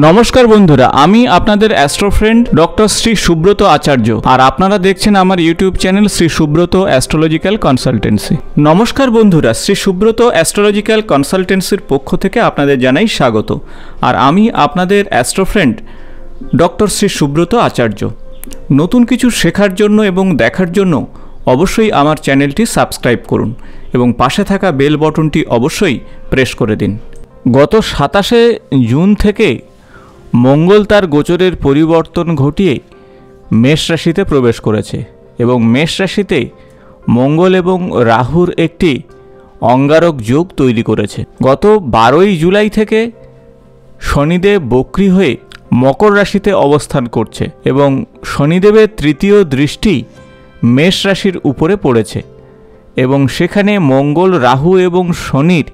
নমস্কার বন্ধুরা, আমি আপনাদের astro friend doctor Shri Subrata Acharya আর আপনারা দেখছেন আমার YouTube channel Shri Subrata astrological consultancy. নমস্কার বন্ধুরা, শ্রী সুব্রত অ্যাস্ট্রোলজিক্যাল কনসালটেন্সির পক্ষ থেকে আপনাদের জানাই স্বাগত আর আমি আপনাদের astro friend doctor Shri Subrata Acharya. নতুন কিছু শেখার জন্য এবং দেখার জন্য অবশ্যই আমার চ্যানেলটি সাবস্ক্রাইব করুন এবং পাশে থাকা বেল বটনটি অবশ্যই প্রেস করে দিন। গত সাতাশে জুন থেকে মঙ্গল তার গোচরের পরিবর্তন ঘটিয়ে মেষ রাশিতে প্রবেশ করেছে এবং মেষ রাশিতে মঙ্গল এবং রাহুর একটি অঙ্গারক যোগ তৈরি করেছে। গত বারোই জুলাই থেকে শনিদেব বক্রি হয়ে মকর রাশিতে অবস্থান করছে এবং শনিদেবের তৃতীয় দৃষ্টি মেষ রাশির উপরে পড়েছে এবং সেখানে মঙ্গল, রাহু এবং শনির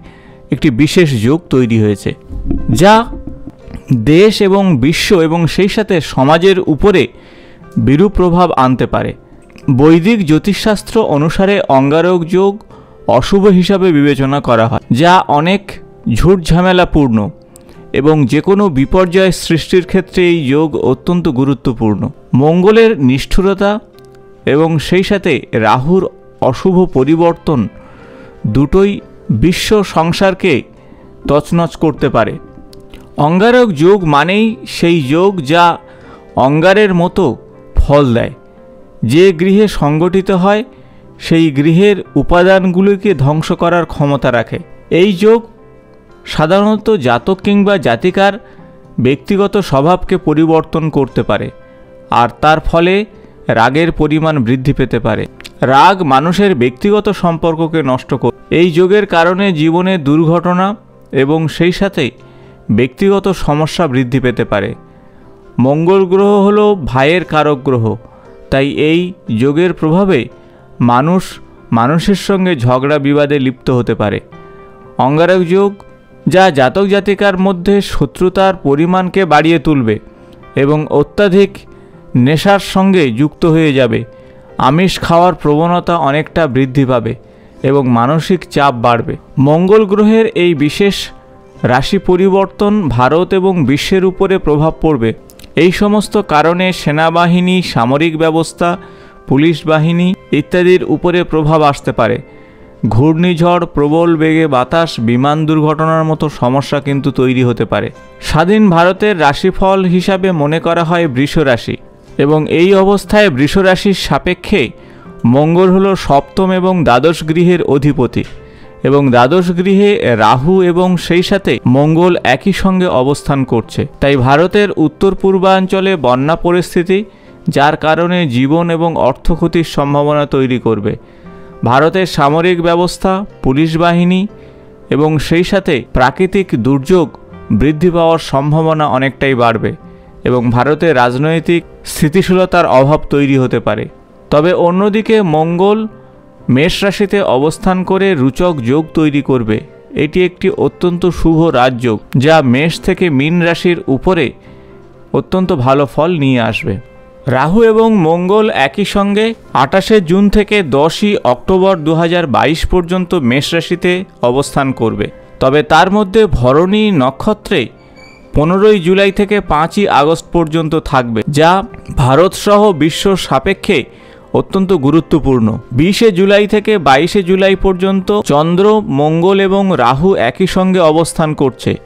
একটি বিশেষ যোগ তৈরি হয়েছে, যা দেশ এবং বিশ্ব এবং সেই সাথে সমাজের উপরে বিরূপ প্রভাব আনতে পারে। বৈদিক জ্যোতিষশাস্ত্র অনুসারে অঙ্গারক যোগ অশুভ হিসাবে বিবেচনা করা হয়, যা অনেক ঝুট ঝামেলাপূর্ণ এবং যে কোনো বিপর্যয় সৃষ্টির ক্ষেত্রে এই যোগ অত্যন্ত গুরুত্বপূর্ণ। মঙ্গলের নিষ্ঠুরতা এবং সেই সাথে রাহুর অশুভ পরিবর্তন দুটোই বিশ্ব সংসারকে তছনছ করতে পারে। অঙ্গারক যোগ মানেই সেই যোগ যা অঙ্গারের মতো ফল দেয়। যে গৃহে সংগঠিত হয়, সেই গৃহের উপাদানগুলিকে ধ্বংস করার ক্ষমতা রাখে। এই যোগ সাধারণত জাতক কিংবা জাতিকার ব্যক্তিগত স্বভাবকে পরিবর্তন করতে পারে, আর তার ফলে রাগের পরিমাণ বৃদ্ধি পেতে পারে। রাগ মানুষের ব্যক্তিগত সম্পর্ককে নষ্ট করে এই যোগের কারণে জীবনে দুর্ঘটনা এবং সেই সাথে ব্যক্তিগত সমস্যা বৃদ্ধি পেতে পারে। মঙ্গল গ্রহ হলো ভাইয়ের কারক গ্রহ, তাই এই যোগের প্রভাবে মানুষ মানুষের সঙ্গে ঝগড়া বিবাদে লিপ্ত হতে পারে। অঙ্গারক যোগ, যা জাতক জাতিকার মধ্যে শত্রুতার পরিমাণকে বাড়িয়ে তুলবে এবং অত্যাধিক নেশার সঙ্গে যুক্ত হয়ে যাবে। আমিষ খাওয়ার প্রবণতা অনেকটা বৃদ্ধি পাবে এবং মানসিক চাপ বাড়বে। মঙ্গল গ্রহের এই বিশেষ রাশি পরিবর্তন ভারত এবং বিশ্বের উপরে প্রভাব পড়বে। এই সমস্ত কারণে সেনাবাহিনী, সামরিক ব্যবস্থা, পুলিশ বাহিনী ইত্যাদির উপরে প্রভাব আসতে পারে। ঘূর্ণিঝড়, প্রবল বেগে বাতাস, বিমান দুর্ঘটনার মতো সমস্যা কিন্তু তৈরি হতে পারে। স্বাধীন ভারতের রাশিফল হিসাবে মনে করা হয় বৃষ রাশি এবং এই অবস্থায় বৃষ রাশির সাপেক্ষে মঙ্গল হল সপ্তম এবং দ্বাদশ গৃহের অধিপতি। এবং দ্বাদশ গৃহে রাহু এবং সেই সাথে মঙ্গল একই সঙ্গে অবস্থান করছে। তাই ভারতের উত্তর পূর্বাঞ্চলে বন্যা পরিস্থিতি, যার কারণে জীবন এবং অর্থ ক্ষতির সম্ভাবনা তৈরি করবে। ভারতের সামরিক ব্যবস্থা, পুলিশ বাহিনী এবং সেই সাথে প্রাকৃতিক দুর্যোগ বৃদ্ধি পাওয়ার সম্ভাবনা অনেকটাই বাড়বে এবং ভারতের রাজনৈতিক স্থিতিশীলতার অভাব তৈরি হতে পারে। তবে অন্যদিকে মঙ্গল মেষ রাশিতে অবস্থান করে রুচক যোগ তৈরি করবে। এটি একটি অত্যন্ত শুভ রাজযোগ, যা মেষ থেকে মীন রাশির উপরে অত্যন্ত ভালো ফল নিয়ে আসবে। রাহু এবং মঙ্গল একই সঙ্গে আটাশে জুন থেকে দশই অক্টোবর দু হাজার বাইশ পর্যন্ত মেষ রাশিতে অবস্থান করবে। তবে তার মধ্যে ভরণী নক্ষত্রে পনেরোই জুলাই থেকে পাঁচই আগস্ট পর্যন্ত থাকবে, যা ভারতসহ বিশ্ব সাপেক্ষে অত্যন্ত গুরুত্বপূর্ণ। বিশে জুলাই থেকে বাইশে জুলাই পর্যন্ত চন্দ্র, মঙ্গল এবং রাহু একই সঙ্গে অবস্থান করছে।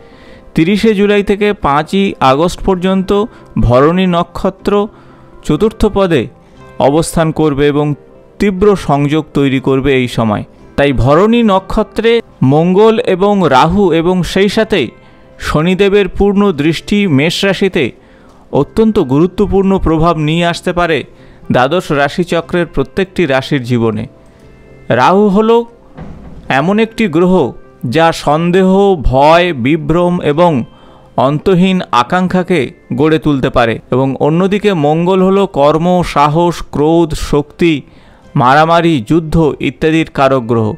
তিরিশে জুলাই থেকে পাঁচই আগস্ট পর্যন্ত ভরণী নক্ষত্র চতুর্থ পদে অবস্থান করবে এবং তীব্র সংযোগ তৈরি করবে এই সময়। তাই ভরণী নক্ষত্রে মঙ্গল এবং রাহু এবং সেই সাথে শনিদেবের পূর্ণ দৃষ্টি মেষ রাশিতে অত্যন্ত গুরুত্বপূর্ণ প্রভাব নিয়ে আসতে পারে দ্বাদশ রাশিচক্রের প্রত্যেকটি রাশির জীবনে। রাহু হল এমন একটি গ্রহ যা সন্দেহ, ভয়, বিভ্রম এবং অন্তহীন আকাঙ্ক্ষাকে গড়ে তুলতে পারে এবং অন্যদিকে মঙ্গল হল কর্ম, সাহস, ক্রোধ, শক্তি, মারামারি, যুদ্ধ ইত্যাদির কারক গ্রহ।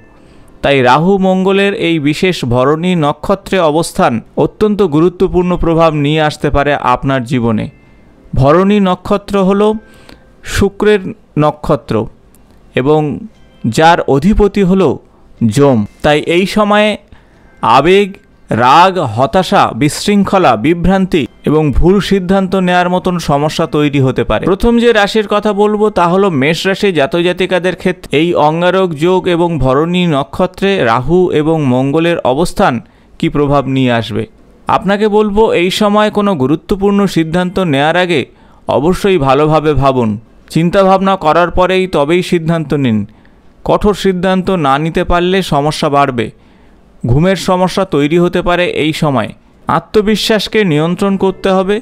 তাই রাহু মঙ্গলের এই বিশেষ ভরণী নক্ষত্রে অবস্থান অত্যন্ত গুরুত্বপূর্ণ প্রভাব নিয়ে আসতে পারে আপনার জীবনে। ভরণী নক্ষত্র হল শুক্রের নক্ষত্র এবং যার অধিপতি হল যম। তাই এই সময়ে আবেগ, রাগ, হতাশা, বিশৃঙ্খলা, বিভ্রান্তি এবং ভুল সিদ্ধান্ত নেওয়ার মতন সমস্যা তৈরি হতে পারে। প্রথম যে রাশির কথা বলব তা হলো মেষ রাশি জাতজাতিকাদের ক্ষেত্রে এই অঙ্গারক যোগ এবং ভরণী নক্ষত্রে রাহু এবং মঙ্গলের অবস্থান কি প্রভাব নিয়ে আসবে? আপনাকে বলব এই সময় কোনো গুরুত্বপূর্ণ সিদ্ধান্ত নেয়ার আগে অবশ্যই ভালোভাবে ভাবুন। চিন্তাভাবনা করার পরেই তবেই সিদ্ধান্ত নিন। কঠোর সিদ্ধান্ত না নিতে পারলে সমস্যা বাড়বে। ঘুমের সমস্যা তৈরি হতে পারে এই সময়। আত্মবিশ্বাসকে নিয়ন্ত্রণ করতে হবে।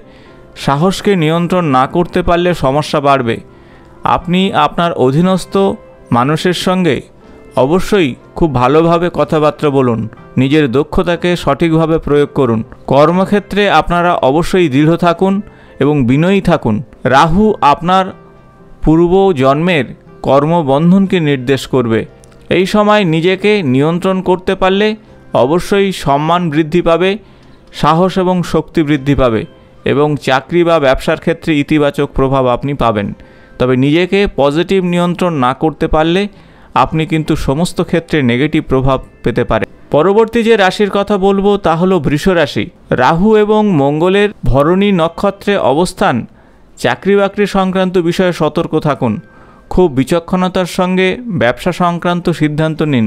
সাহসকে নিয়ন্ত্রণ না করতে পারলে সমস্যা বাড়বে। আপনি আপনার অধীনস্থ মানুষের সঙ্গে অবশ্যই খুব ভালোভাবে কথাবার্তা বলুন। নিজের দক্ষতাকে সঠিকভাবে প্রয়োগ করুন। কর্মক্ষেত্রে আপনারা অবশ্যই দৃঢ় থাকুন এবং বিনয়ী থাকুন। রাহু আপনার পূর্ব জন্মের কর্মবন্ধনকে নির্দেশ করবে। এই সময় নিজেকে নিয়ন্ত্রণ করতে পারলে অবশ্যই সম্মান বৃদ্ধি পাবে, সাহস এবং শক্তি বৃদ্ধি পাবে এবং চাকরি বা ব্যবসার ক্ষেত্রে ইতিবাচক প্রভাব আপনি পাবেন। তবে নিজেকে পজিটিভ নিয়ন্ত্রণ না করতে পারলে আপনি কিন্তু সমস্ত ক্ষেত্রে নেগেটিভ প্রভাব পেতে পারে পরবর্তী যে রাশির কথা বলব তা হলো বৃষ রাশি রাহু এবং মঙ্গলের ভরণী নক্ষত্রে অবস্থান চাকরি বাকরি সংক্রান্ত বিষয়ে সতর্ক থাকুন। খুব বিচক্ষণতার সঙ্গে ব্যবসা সংক্রান্ত সিদ্ধান্ত নিন।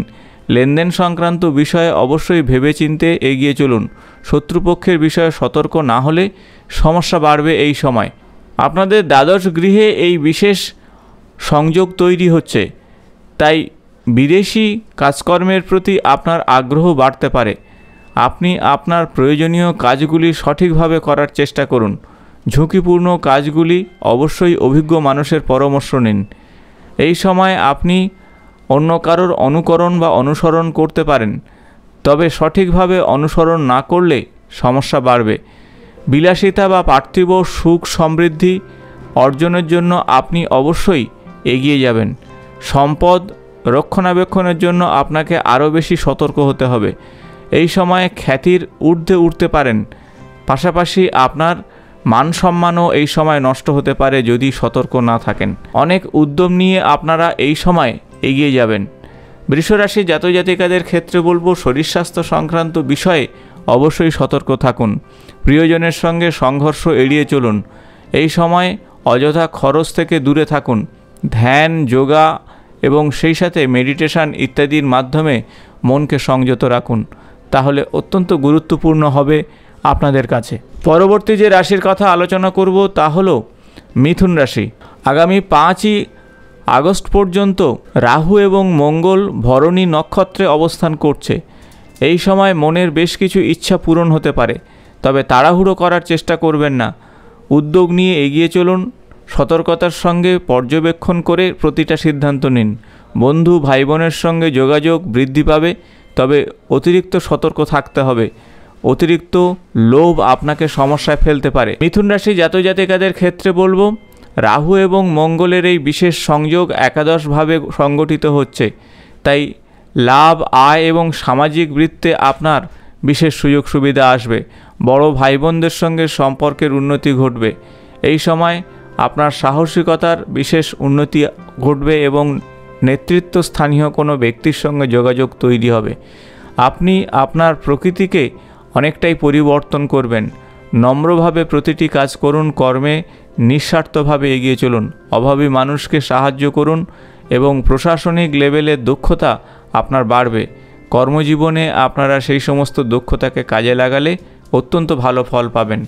লেনদেন সংক্রান্ত বিষয়ে অবশ্যই ভেবেচিন্তে এগিয়ে চলুন। শত্রুপক্ষের বিষয়ে সতর্ক না হলে সমস্যা বাড়বে এই সময়। আপনাদের দ্বাদশ গৃহে এই বিশেষ সংযোগ তৈরি হচ্ছে। তাই বিদেশি কাজকর্মের প্রতি আপনার আগ্রহ বাড়তে পারে। আপনি আপনার প্রয়োজনীয় কাজগুলি সঠিকভাবে করার চেষ্টা করুন। ঝুঁকিপূর্ণ কাজগুলি অবশ্যই অভিজ্ঞ মানুষের পরামর্শ নিন। এই সময় আপনি অন্য কারোর অনুকরণ বা অনুসরণ করতে পারেন, তবে সঠিকভাবে অনুসরণ না করলে সমস্যা বাড়বে। বিলাসিতা বা পার্থিব সুখ সমৃদ্ধি অর্জনের জন্য আপনি অবশ্যই এগিয়ে যাবেন। সম্পদ রক্ষণাবেক্ষণের জন্য আপনাকে আরও বেশি সতর্ক হতে হবে। এই সময়ে খ্যাতির ঊর্ধ্বে উঠতে পারেন। পাশাপাশি আপনার মান সম্মানও এই সময় নষ্ট হতে পারে যদি সতর্ক না থাকেন। অনেক উদ্যম নিয়ে আপনারা এই সময় এগিয়ে যাবেন। বৃষরাশি জাতজাতিকাদের ক্ষেত্রে বলব, শরীর স্বাস্থ্য সংক্রান্ত বিষয়ে অবশ্যই সতর্ক থাকুন। প্রিয়জনের সঙ্গে সংঘর্ষ এড়িয়ে চলুন। এই সময় অযথা খরচ থেকে দূরে থাকুন। ধ্যান, যোগা এবং সেই সাথে মেডিটেশন ইত্যাদির মাধ্যমে মনকে সংযত রাখুন। তাহলে অত্যন্ত গুরুত্বপূর্ণ হবে আপনাদের কাছে। পরবর্তী যে রাশির কথা আলোচনা করব তা হলো মিথুন রাশি। আগামী পাঁচই আগস্ট পর্যন্ত রাহু এবং মঙ্গল ভরণী নক্ষত্রে অবস্থান করছে। এই সময় মনের বেশ কিছু ইচ্ছা পূরণ হতে পারে, তবে তাড়াহুড়ো করার চেষ্টা করবেন না। উদ্যোগ নিয়ে এগিয়ে চলুন, সতর্কতার সঙ্গে পর্যবেক্ষণ করে প্রতিটা সিদ্ধান্ত নিন। বন্ধু ভাই বোনের সঙ্গে যোগাযোগ বৃদ্ধি পাবে, তবে অতিরিক্ত সতর্ক থাকতে হবে। অতিরিক্ত লোভ আপনাকে সমস্যায় ফেলতে পারে। মিথুন রাশি জাতজাতিকাদের ক্ষেত্রে বলব, রাহু এবং মঙ্গলের এই বিশেষ সংযোগ একাদশভাবে সংগঠিত হচ্ছে। তাই লাভ, আয় এবং সামাজিক বৃত্তে আপনার বিশেষ সুযোগ সুবিধা আসবে। বড় ভাই বোনদের সঙ্গে সম্পর্কের উন্নতি ঘটবে। এই সময় আপনার সাহসিকতার বিশেষ উন্নতি ঘটবে এবং নেতৃত্ব স্থানীয় কোনো ব্যক্তির সঙ্গে যোগাযোগ তৈরি হবে। আপনি আপনার প্রকৃতিকে অনেকটাই পরিবর্তন করবেন। নম্রভাবে প্রতিটি কাজ করুন, কর্মে নিঃস্বার্থভাবে এগিয়ে চলুন, অভাবী মানুষকে সাহায্য করুন এবং প্রশাসনিক লেভেলের দক্ষতা আপনার বাড়বে। কর্মজীবনে আপনারা সেই সমস্ত দক্ষতাকে কাজে লাগালে অত্যন্ত ভালো ফল পাবেন।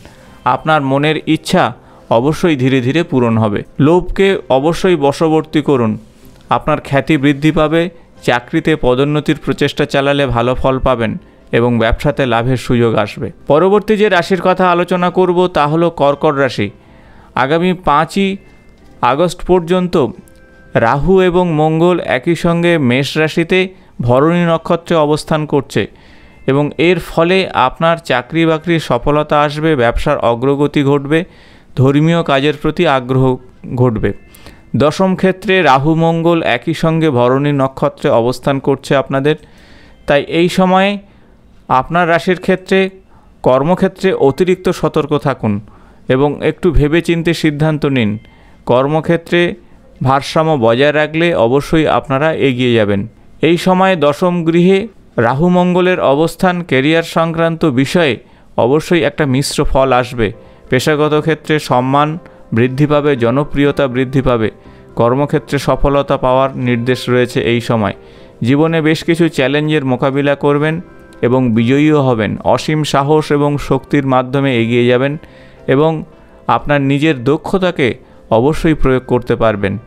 আপনার মনের ইচ্ছা অবশ্যই ধীরে ধীরে পূরণ হবে। লোভকে অবশ্যই বশবর্তী করুন। আপনার খ্যাতি বৃদ্ধি পাবে, চাকরিতে পদোন্নতির প্রচেষ্টা চালালে ভালো ফল পাবেন। এবং ব্যবসাতে লাভের সুযোগ আসবে। পরবর্তী যে রাশির কথা আলোচনা করব তা হলো কর্কট রাশি। আগামী পাঁচই আগস্ট পর্যন্ত রাহু এবং মঙ্গল একই সঙ্গে মেষ রাশিতে ভরণী নক্ষত্রে অবস্থান করছে এবং এর ফলে আপনার চাকরি বাকরির সফলতা আসবে, ব্যবসার অগ্রগতি ঘটবে, ধর্মীয় কাজের প্রতি আগ্রহ ঘটবে। দশম ক্ষেত্রে রাহু, মঙ্গল একই সঙ্গে ভরণী নক্ষত্রে অবস্থান করছে আপনাদের। তাই এই সময়ে আপনার রাশির ক্ষেত্রে, কর্মক্ষেত্রে অতিরিক্ত সতর্ক থাকুন এবং একটু ভেবেচিন্তে সিদ্ধান্ত নিন। কর্মক্ষেত্রে ভারসাম্য বজায় রাখলে অবশ্যই আপনারা এগিয়ে যাবেন। এই সময়ে দশম গৃহে রাহু মঙ্গলের অবস্থান কেরিয়ার সংক্রান্ত বিষয়ে অবশ্যই একটা মিশ্র ফল আসবে। পেশাগত ক্ষেত্রে সম্মান বৃদ্ধি পাবে, জনপ্রিয়তা বৃদ্ধি পাবে। কর্মক্ষেত্রে সফলতা পাওয়ার নির্দেশ রয়েছে এই সময়। জীবনে বেশ কিছু চ্যালেঞ্জের মোকাবিলা করবেন। এবং বিজয়ীও হবেন। অসীম সাহস এবং শক্তির মাধ্যমে এগিয়ে যাবেন এবং আপনার নিজের দক্ষতাকে অবশ্যই প্রয়োগ করতে পারবেন।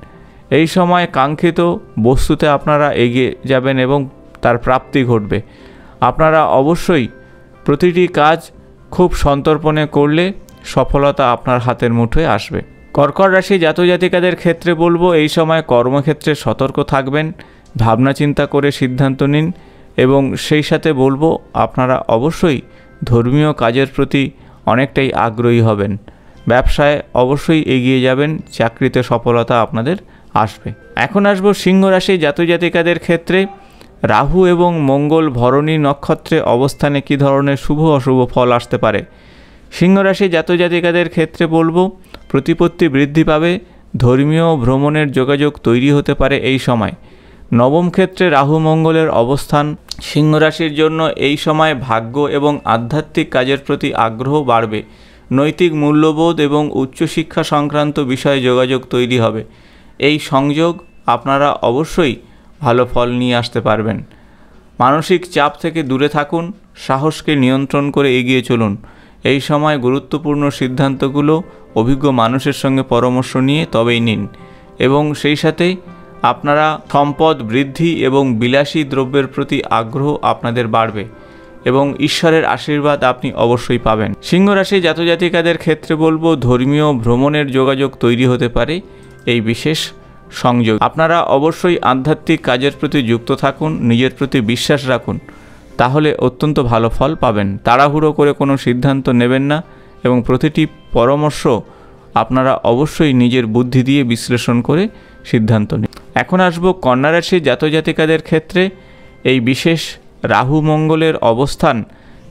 এই সময় কাঙ্ক্ষিত বস্তুতে আপনারা এগিয়ে যাবেন এবং তার প্রাপ্তি ঘটবে। আপনারা অবশ্যই প্রতিটি কাজ খুব সন্তর্পণে করলে সফলতা আপনার হাতের মুঠোয় আসবে। কর্কট রাশি জাতজাতিকাদের ক্ষেত্রে বলব, এই সময় কর্মক্ষেত্রে সতর্ক থাকবেন, ভাবনা চিন্তা করে সিদ্ধান্ত নিন এবং সেই সাথে বলব, আপনারা অবশ্যই ধর্মীয় কাজের প্রতি অনেকটাই আগ্রহী হবেন। ব্যবসায় অবশ্যই এগিয়ে যাবেন, চাকরিতে সফলতা আপনাদের আসবে। এখন আসব সিংহ রাশি জাতজাতিকাদের ক্ষেত্রে। রাহু এবং মঙ্গল ভরণী নক্ষত্রে অবস্থানে কী ধরনের শুভ অশুভ ফল আসতে পারে? সিংহ রাশি জাতজাতিকাদের ক্ষেত্রে বলব, প্রতিপত্তি বৃদ্ধি পাবে, ধর্মীয় ভ্রমণের যোগাযোগ তৈরি হতে পারে এই সময়। নবম ক্ষেত্রে রাহু মঙ্গলের অবস্থান। সিংহ রাশির জন্য এই সময় ভাগ্য এবং আধ্যাত্মিক কাজের প্রতি আগ্রহ বাড়বে। নৈতিক মূল্যবোধ এবং উচ্চশিক্ষা সংক্রান্ত বিষয়ে যোগাযোগ তৈরি হবে। এই সংযোগ আপনারা অবশ্যই ভালো ফল নিয়ে আসতে পারবেন। মানসিক চাপ থেকে দূরে থাকুন, সাহসকে নিয়ন্ত্রণ করে এগিয়ে চলুন। এই সময় গুরুত্বপূর্ণ সিদ্ধান্তগুলো অভিজ্ঞ মানুষের সঙ্গে পরামর্শ নিয়ে তবেই নিন। এবং সেই সাথেই আপনারা সম্পদ বৃদ্ধি এবং বিলাসী দ্রব্যের প্রতি আগ্রহ আপনাদের বাড়বে এবং ঈশ্বরের আশীর্বাদ আপনি অবশ্যই পাবেন। সিংহ রাশি জাতজাতিকাদের ক্ষেত্রে বলব, ধর্মীয় ভ্রমণের যোগাযোগ তৈরি হতে পারে, এই বিশেষ সংযোগ। আপনারা অবশ্যই আধ্যাত্মিক কাজের প্রতি যুক্ত থাকুন, নিজের প্রতি বিশ্বাস রাখুন, তাহলে অত্যন্ত ভালো ফল পাবেন। তাড়াহুড়ো করে কোনো সিদ্ধান্ত নেবেন না এবং প্রতিটি পরামর্শ আপনারা অবশ্যই নিজের বুদ্ধি দিয়ে বিশ্লেষণ করে সিদ্ধান্ত নিন। এখন আসব কন্যা রাশি জাতজাতিকাদের ক্ষেত্রে। এই বিশেষ রাহু মঙ্গলের অবস্থান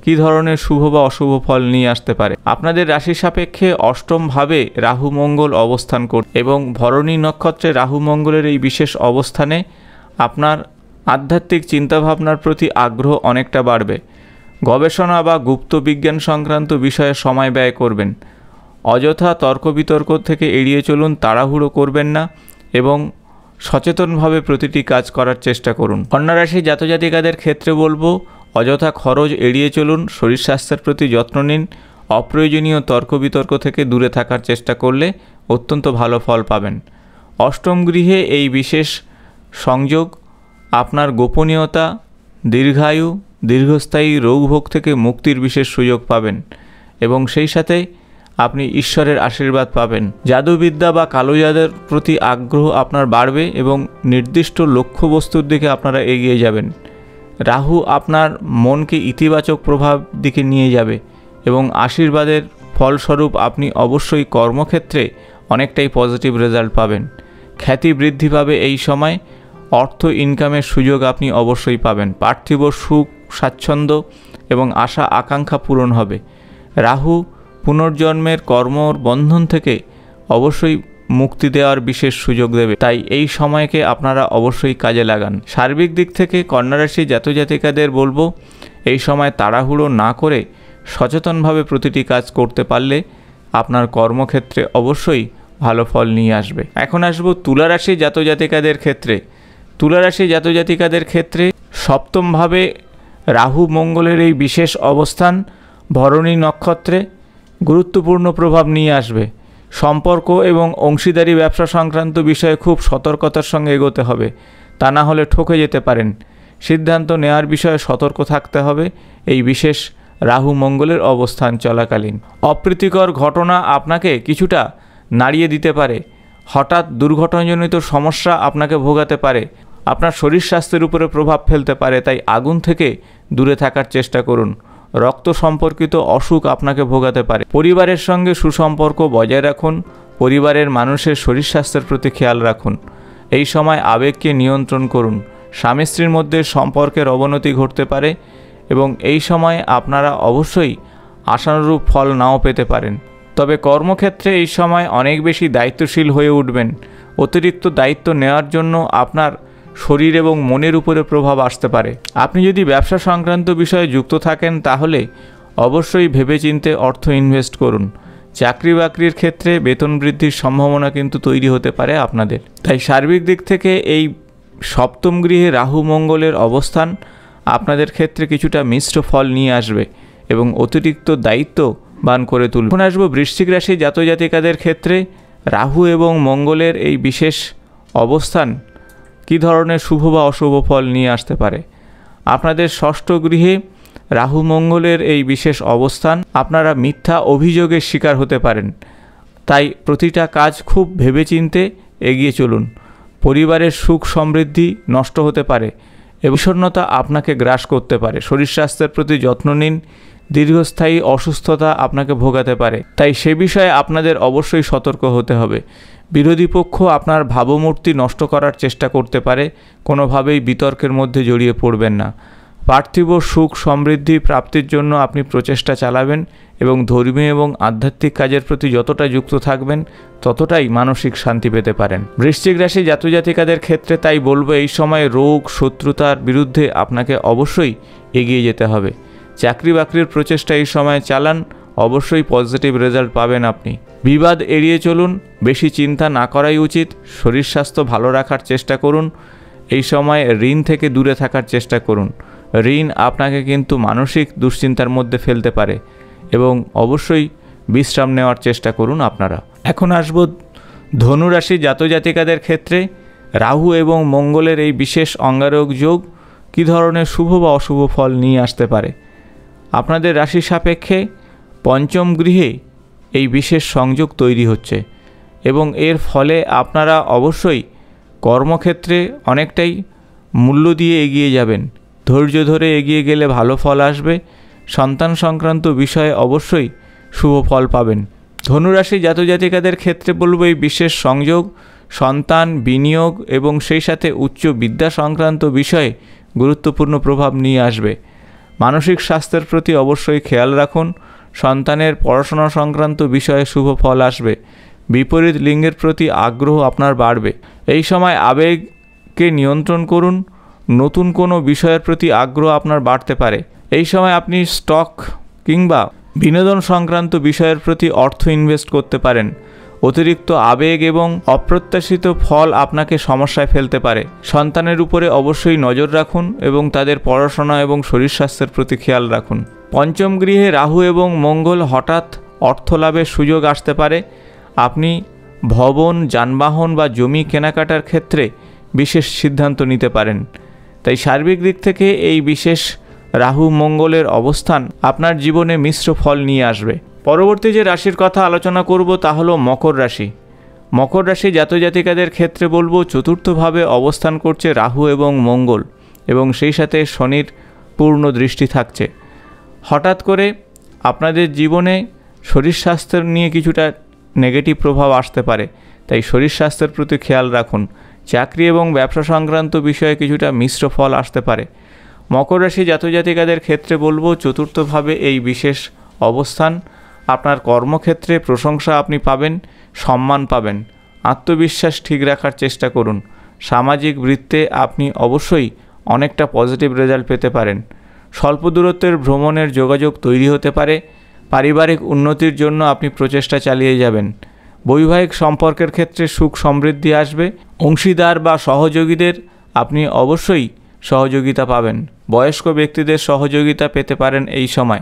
কী ধরনের শুভ বা অশুভ ফল নিয়ে আসতে পারে? আপনাদের রাশি সাপেক্ষে অষ্টমভাবে রাহু মঙ্গল অবস্থান কর এবং ভরণী নক্ষত্রে রাহু মঙ্গলের এই বিশেষ অবস্থানে আপনার আধ্যাত্মিক চিন্তাভাবনার প্রতি আগ্রহ অনেকটা বাড়বে। গবেষণা বা গুপ্ত বিজ্ঞান সংক্রান্ত বিষয়ে সময় ব্যয় করবেন। অযথা তর্ক বিতর্ক থেকে এড়িয়ে চলুন, তাড়াহুড়ো করবেন না এবং সচেতনভাবে প্রতিটি কাজ করার চেষ্টা করুন। কন্যারাশি জাতজাতিকাদের ক্ষেত্রে বলব, অযথা খরচ এড়িয়ে চলুন, শরীর স্বাস্থ্যের প্রতি যত্ন নিন, অপ্রয়োজনীয় তর্ক বিতর্ক থেকে দূরে থাকার চেষ্টা করলে অত্যন্ত ভালো ফল পাবেন। অষ্টম গৃহে এই বিশেষ সংযোগ আপনার গোপনীয়তা, দীর্ঘায়ু, দীর্ঘস্থায়ী রোগভোগ থেকে মুক্তির বিশেষ সুযোগ পাবেন এবং সেই সাথে আপনি ঈশ্বরের আশীর্বাদ পাবেন। জাদুবিদ্যা বা কালো জাদের প্রতি আগ্রহ আপনার বাড়বে এবং নির্দিষ্ট লক্ষ্যবস্তুর দিকে আপনারা এগিয়ে যাবেন। রাহু আপনার মনকে ইতিবাচক প্রভাব দিকে নিয়ে যাবে এবং আশীর্বাদের ফলস্বরূপ আপনি অবশ্যই কর্মক্ষেত্রে অনেকটাই পজিটিভ রেজাল্ট পাবেন। খ্যাতি বৃদ্ধি পাবে এই সময়। অর্থ ইনকামের সুযোগ আপনি অবশ্যই পাবেন। পার্থিব সুখ, স্বাচ্ছন্দ্য এবং আশা আকাঙ্ক্ষা পূরণ হবে। রাহু পুনর্জন্মের কর্মর বন্ধন থেকে অবশ্যই মুক্তি দেওয়ার বিশেষ সুযোগ দেবে। তাই এই সময়কে আপনারা অবশ্যই কাজে লাগান। সার্বিক দিক থেকে কন্যারাশি জাতজাতিকাদের বলব, এই সময় তাড়াহুড়ো না করে সচেতনভাবে প্রতিটি কাজ করতে পারলে আপনার কর্মক্ষেত্রে অবশ্যই ভালো ফল নিয়ে আসবে। এখন আসব তুলারাশি জাতজাতিকাদের ক্ষেত্রে। তুলারাশি জাতজাতিকাদের ক্ষেত্রে সপ্তমভাবে রাহু মঙ্গলের এই বিশেষ অবস্থান, ভরণী নক্ষত্রে গুরুত্বপূর্ণ প্রভাব নিয়ে আসবে। সম্পর্ক এবং অংশীদারি ব্যবসা সংক্রান্ত বিষয়ে খুব সতর্কতার সঙ্গে এগোতে হবে, তা না হলে ঠকে যেতে পারেন। সিদ্ধান্ত নেওয়ার বিষয়ে সতর্ক থাকতে হবে, এই বিশেষ রাহু মঙ্গলের অবস্থান চলাকালীন। অপ্রীতিকর ঘটনা আপনাকে কিছুটা নাড়িয়ে দিতে পারে। হঠাৎ দুর্ঘটনাজনিত সমস্যা আপনাকে ভোগাতে পারে। আপনার শরীর স্বাস্থ্যের উপরে প্রভাব ফেলতে পারে, তাই আগুন থেকে দূরে থাকার চেষ্টা করুন। রক্ত সম্পর্কিত অসুখ আপনাকে ভোগাতে পারে। পরিবারের সঙ্গে সুসম্পর্ক বজায় রাখুন। পরিবারের মানুষের শরীর স্বাস্থ্যের প্রতি খেয়াল রাখুন। এই সময় আবেগকে নিয়ন্ত্রণ করুন। স্বামী স্ত্রীর মধ্যে সম্পর্কের অবনতি ঘটতে পারে এবং এই সময় আপনারা অবশ্যই আশানুরূপ ফল নাও পেতে পারেন। তবে কর্মক্ষেত্রে এই সময় অনেক বেশি দায়িত্বশীল হয়ে উঠবেন। অতিরিক্ত দায়িত্ব নেওয়ার জন্য আপনার শরীর এবং মনের উপরে প্রভাব আসতে পারে। আপনি যদি ব্যবসা সংক্রান্ত বিষয়ে যুক্ত থাকেন, তাহলে অবশ্যই ভেবেচিন্তে অর্থ ইনভেস্ট করুন। চাকরি বাকরির ক্ষেত্রে বেতন বৃদ্ধির সম্ভাবনা কিন্তু তৈরি হতে পারে আপনাদের। তাই সার্বিক দিক থেকে এই সপ্তম গৃহে রাহু মঙ্গলের অবস্থান আপনাদের ক্ষেত্রে কিছুটা মিশ্র ফল নিয়ে আসবে এবং অতিরিক্ত দায়িত্ব বান করে তুলবে। এখন আসব বৃশ্চিক রাশি জাতজাতিকাদের ক্ষেত্রে রাহু এবং মঙ্গলের এই বিশেষ অবস্থান কী ধরনের শুভ বা অশুভ ফল নিয়ে আসতে পারে? আপনাদের ষষ্ঠ গৃহে রাহু মঙ্গলের এই বিশেষ অবস্থান আপনারা মিথ্যা অভিযোগের শিকার হতে পারেন। তাই প্রতিটা কাজ খুব ভেবেচিন্তে এগিয়ে চলুন। পরিবারের সুখ সমৃদ্ধি নষ্ট হতে পারে এ বিষণ্ণতা আপনাকে গ্রাস করতে পারে। শরীর স্বাস্থ্যের প্রতি যত্ন নিন। দীর্ঘস্থায়ী অসুস্থতা আপনাকে ভোগাতে পারে। তাই সে বিষয়ে আপনাদের অবশ্যই সতর্ক হতে হবে। বিরোধী পক্ষ আপনার ভাবমূর্তি নষ্ট করার চেষ্টা করতে পারে, কোনোভাবেই বিতর্কের মধ্যে জড়িয়ে পড়বেন না। পার্থিব সুখ সমৃদ্ধি প্রাপ্তির জন্য আপনি প্রচেষ্টা চালাবেন এবং ধর্মীয় এবং আধ্যাত্মিক কাজের প্রতি যতটা যুক্ত থাকবেন, ততটাই মানসিক শান্তি পেতে পারেন। বৃশ্চিক রাশি জাতজাতিকাদের ক্ষেত্রে তাই বলব, এই সময় রোগ, শত্রুতার বিরুদ্ধে আপনাকে অবশ্যই এগিয়ে যেতে হবে। চাকরি বাকরির প্রচেষ্টা এই সময় চালান অবশ্যই পজিটিভ রেজাল্ট পাবেন আপনি। বিবাদ এড়িয়ে চলুন, বেশি চিন্তা না করাই উচিত, শরীর স্বাস্থ্য ভালো রাখার চেষ্টা করুন, এই সময় ঋণ থেকে দূরে থাকার চেষ্টা করুন। ঋণ আপনাকে কিন্তু মানসিক দুশ্চিন্তার মধ্যে ফেলতে পারে এবং অবশ্যই বিশ্রাম নেওয়ার চেষ্টা করুন আপনারা। এখন আসব ধনুরাশি জাতজাতিকাদের ক্ষেত্রে। রাহু এবং মঙ্গলের এই বিশেষ অঙ্গারক যোগ কী ধরনের শুভ বা অশুভ ফল নিয়ে আসতে পারে? আপনাদের রাশি সাপেক্ষে পঞ্চম গৃহে এই বিশেষ সংযোগ তৈরি হচ্ছে এবং এর ফলে আপনারা অবশ্যই কর্মক্ষেত্রে অনেকটাই মূল্য দিয়ে এগিয়ে যাবেন। ধৈর্য ধরে এগিয়ে গেলে ভালো ফল আসবে। সন্তান সংক্রান্ত বিষয়ে অবশ্যই শুভ ফল পাবেন। ধনুরাশি জাতজাতিকাদের ক্ষেত্রে বলব এই বিশেষ সংযোগ, সন্তান বিনিয়োগ এবং সেই সাথে উচ্চ বিদ্যা সংক্রান্ত বিষয়ে গুরুত্বপূর্ণ প্রভাব নিয়ে আসবে। মানসিক স্বাস্থ্যের প্রতি অবশ্যই খেয়াল রাখুন। সন্তানের পড়াশোনা সংক্রান্ত বিষয়ে শুভ ফল আসবে। বিপরীত লিঙ্গের প্রতি আগ্রহ আপনার বাড়বে। এই সময় আবেগকে নিয়ন্ত্রণ করুন। নতুন কোনো বিষয়ের প্রতি আগ্রহ আপনার বাড়তে পারে। এই সময় আপনি স্টক কিংবা বিনোদন সংক্রান্ত বিষয়ের প্রতি অর্থ ইনভেস্ট করতে পারেন। অতিরিক্ত আবেগ এবং অপ্রত্যাশিত ফল আপনাকে সমস্যায় ফেলতে পারে। সন্তানের উপরে অবশ্যই নজর রাখুন এবং তাদের পড়াশোনা এবং শরীর স্বাস্থ্যের প্রতি খেয়াল রাখুন। পঞ্চম গৃহে রাহু এবং মঙ্গল হঠাৎ অর্থ লাভের সুযোগ আসতে পারে। আপনি ভবন, যানবাহন বা জমি কেনাকাটার ক্ষেত্রে বিশেষ সিদ্ধান্ত নিতে পারেন। তাই সার্বিক দিক থেকে এই বিশেষ রাহু মঙ্গলের অবস্থান আপনার জীবনে মিশ্র ফল নিয়ে আসবে। পরবর্তী যে রাশির কথা আলোচনা করব তা হলো মকর রাশি। মকর রাশি জাতজাতিকাদের ক্ষেত্রে বলব চতুর্থভাবে অবস্থান করছে রাহু এবং মঙ্গল এবং সেই সাথে শনির পূর্ণ দৃষ্টি থাকছে। হঠাৎ করে আপনাদের জীবনে শরীর স্বাস্থ্যের নিয়ে কিছুটা নেগেটিভ প্রভাব আসতে পারে। তাই শরীর স্বাস্থ্যের প্রতি খেয়াল রাখুন। চাকরি এবং ব্যবসা সংক্রান্ত বিষয়ে কিছুটা মিশ্র ফল আসতে পারে। মকর রাশি জাতজাতিকাদের ক্ষেত্রে বলব, চতুর্থভাবে এই বিশেষ অবস্থান। আপনার কর্মক্ষেত্রে প্রশংসা আপনি পাবেন, সম্মান পাবেন। আত্মবিশ্বাস ঠিক রাখার চেষ্টা করুন। সামাজিক বৃত্তে আপনি অবশ্যই অনেকটা পজিটিভ রেজাল্ট পেতে পারেন। স্বল্প দূরত্বের ভ্রমণের যোগাযোগ তৈরি হতে পারে। পারিবারিক উন্নতির জন্য আপনি প্রচেষ্টা চালিয়ে যাবেন। বৈবাহিক সম্পর্কের ক্ষেত্রে সুখ সমৃদ্ধি আসবে। অংশীদার বা সহযোগীদের আপনি অবশ্যই সহযোগিতা পাবেন। বয়স্ক ব্যক্তিদের সহযোগিতা পেতে পারেন এই সময়।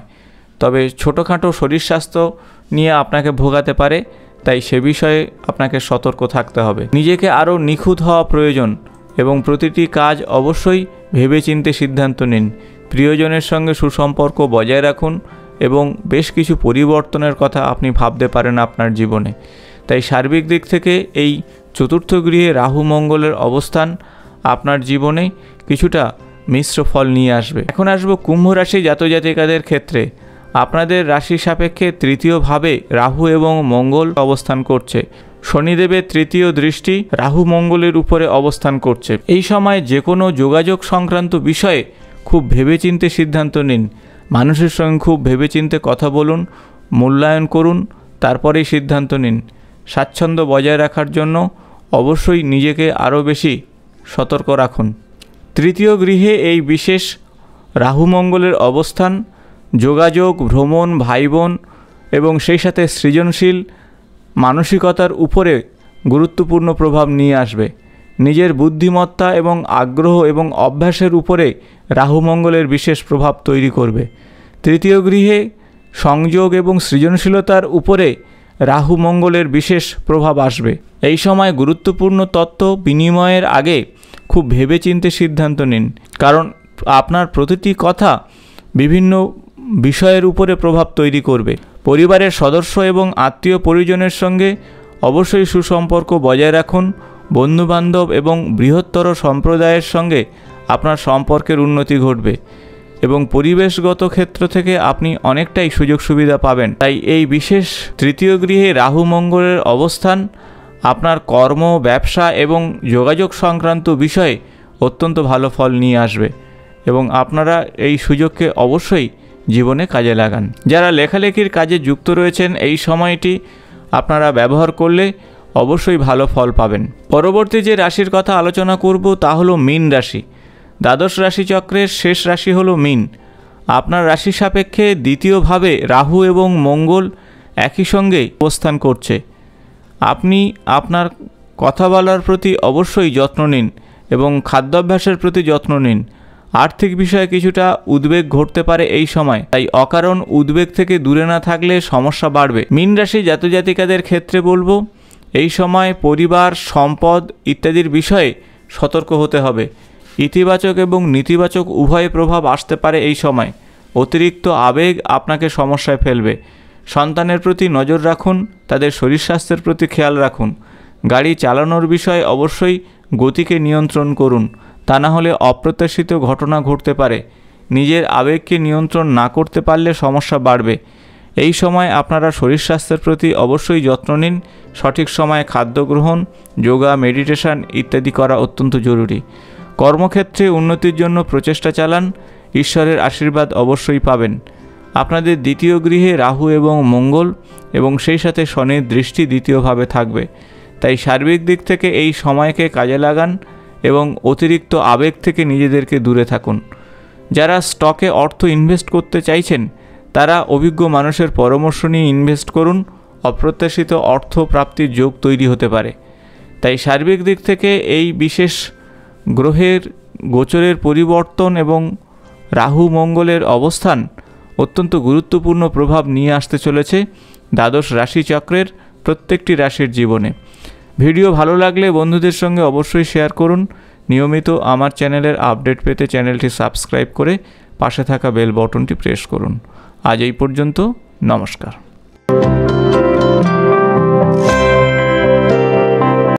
তবে ছোটোখাটো শরীর স্বাস্থ্য নিয়ে আপনাকে ভোগাতে পারে, তাই সে বিষয়ে আপনাকে সতর্ক থাকতে হবে। নিজেকে আরও নিখুঁত হওয়া প্রয়োজন এবং প্রতিটি কাজ অবশ্যই ভেবেচিন্তে সিদ্ধান্ত নিন। প্রিয়জনের সঙ্গে সুসম্পর্ক বজায় রাখুন এবং বেশ কিছু পরিবর্তনের কথা আপনি ভাবতে পারেন আপনার জীবনে। তাই সার্বিক দিক থেকে এই চতুর্থ গৃহে রাহু মঙ্গলের অবস্থান আপনার জীবনে কিছুটা মিশ্র ফল নিয়ে আসবে। এখন আসব কুম্ভ রাশি জাতজাতিকাদের ক্ষেত্রে। আপনাদের রাশি সাপেক্ষে তৃতীয়ভাবে রাহু এবং মঙ্গল অবস্থান করছে। শনিদেবের তৃতীয় দৃষ্টি রাহু মঙ্গলের উপরে অবস্থান করছে। এই সময় যে কোনো যোগাযোগ সংক্রান্ত বিষয়ে খুব ভেবেচিন্তে সিদ্ধান্ত নিন। মানুষের সঙ্গে খুব ভেবেচিন্তে কথা বলুন, মূল্যায়ন করুন, তারপরেই সিদ্ধান্ত নিন। স্বাচ্ছন্দ্য বজায় রাখার জন্য অবশ্যই নিজেকে আরও বেশি সতর্ক রাখুন। তৃতীয় গৃহে এই বিশেষ রাহু মঙ্গলের অবস্থান, যোগাযোগ, ভ্রমণ ভাই বোন এবং সেই সাথে সৃজনশীল মানসিকতার উপরে গুরুত্বপূর্ণ প্রভাব নিয়ে আসবে। নিজের বুদ্ধিমত্তা এবং আগ্রহ এবং অভ্যাসের উপরে রাহু মঙ্গলের বিশেষ প্রভাব তৈরি করবে। তৃতীয় গৃহে সংযোগ এবং সৃজনশীলতার উপরে রাহু মঙ্গলের বিশেষ প্রভাব আসবে। এই সময় গুরুত্বপূর্ণ তত্ত্ব বিনিময়ের আগে খুব ভেবেচিন্তে সিদ্ধান্ত নিন, কারণ আপনার প্রতিটি কথা বিভিন্ন বিষয়ের উপরে প্রভাব তৈরি করবে। পরিবারের সদস্য এবং আত্মীয় পরিজনের সঙ্গে অবশ্যই সুসম্পর্ক বজায় রাখুন বন্ধুবান্ধব এবং বৃহত্তর সম্প্রদায়ের সঙ্গে আপনার সম্পর্কের উন্নতি ঘটবে এবং পরিবেশগত ক্ষেত্র থেকে আপনি অনেকটাই সুযোগ সুবিধা পাবেন। তাই এই বিশেষ তৃতীয় গৃহে রাহু মঙ্গলের অবস্থান আপনার কর্ম, ব্যবসা এবং যোগাযোগ সংক্রান্ত বিষয়ে অত্যন্ত ভালো ফল নিয়ে আসবে এবং আপনারা এই সুযোগকে অবশ্যই জীবনে কাজে লাগান। যারা লেখালেখির কাজে যুক্ত রয়েছেন, এই সময়টি আপনারা ব্যবহার করলে অবশ্যই ভালো ফল পাবেন। পরবর্তী যে রাশির কথা আলোচনা করব তা হলো মীন রাশি। দ্বাদশ রাশিচক্রের শেষ রাশি হলো মীন। আপনার রাশি সাপেক্ষে দ্বিতীয়ভাবে রাহু এবং মঙ্গল একই সঙ্গে অবস্থান করছে। আপনি আপনার কথা বলার প্রতি অবশ্যই যত্ন নিন এবং খাদ্যাভ্যাসের প্রতি যত্ন নিন। আর্থিক বিষয়ে কিছুটা উদ্বেগ ঘটতে পারে এই সময়, তাই অকারণ উদ্বেগ থেকে দূরে না থাকলে সমস্যা বাড়বে। মীন রাশি জাতজাতিকাদের ক্ষেত্রে বলব এই সময় পরিবার, সম্পদ ইত্যাদির বিষয়ে সতর্ক হতে হবে। ইতিবাচক এবং নেতিবাচক উভয় প্রভাব আসতে পারে এই সময়। অতিরিক্ত আবেগ আপনাকে সমস্যায় ফেলবে। সন্তানের প্রতি নজর রাখুন, তাদের শরীর স্বাস্থ্যের প্রতি খেয়াল রাখুন। গাড়ি চালানোর বিষয়ে অবশ্যই গতিকে নিয়ন্ত্রণ করুন, তা না হলে অপ্রত্যাশিত ঘটনা ঘটতে পারে। নিজের আবেগকে নিয়ন্ত্রণ না করতে পারলে সমস্যা বাড়বে। এই সময় আপনারা শরীর স্বাস্থ্যের প্রতি অবশ্যই যত্ন নিন, সঠিক সময়ে খাদ্য গ্রহণ, যোগা, মেডিটেশন ইত্যাদি করা অত্যন্ত জরুরি। কর্মক্ষেত্রে উন্নতির জন্য প্রচেষ্টা চালান, ঈশ্বরের আশীর্বাদ অবশ্যই পাবেন। আপনাদের দ্বিতীয় গৃহে রাহু এবং মঙ্গল এবং সেই সাথে শনির দৃষ্টি দ্বিতীয়ভাবে থাকবে। তাই সার্বিক দিক থেকে এই সময়কে কাজে লাগান এবং অতিরিক্ত আবেগ থেকে নিজেদেরকে দূরে থাকুন। যারা স্টকে অর্থ ইনভেস্ট করতে চাইছেন তারা অভিজ্ঞ মানুষের পরামর্শ নিয়ে ইনভেস্ট করুন, অপ্রত্যাশিত অর্থ প্রাপ্তির যোগ তৈরি হতে পারে। তাই সার্বিক দিক থেকে এই বিশেষ গ্রহের গোচরের পরিবর্তন এবং রাহু মঙ্গলের অবস্থান অত্যন্ত গুরুত্বপূর্ণ প্রভাব নিয়ে আসতে চলেছে দ্বাদশ রাশিচক্রের প্রত্যেকটি রাশির জীবনে। ভিডিও ভালো লাগলে বন্ধুদের সঙ্গে অবশ্যই শেয়ার করুন। নিয়মিত আমার চ্যানেলের আপডেট পেতে চ্যানেলটি সাবস্ক্রাইব করে পাশে থাকা বেল বটনটি প্রেস করুন। আজ এই পর্যন্ত নমস্কার।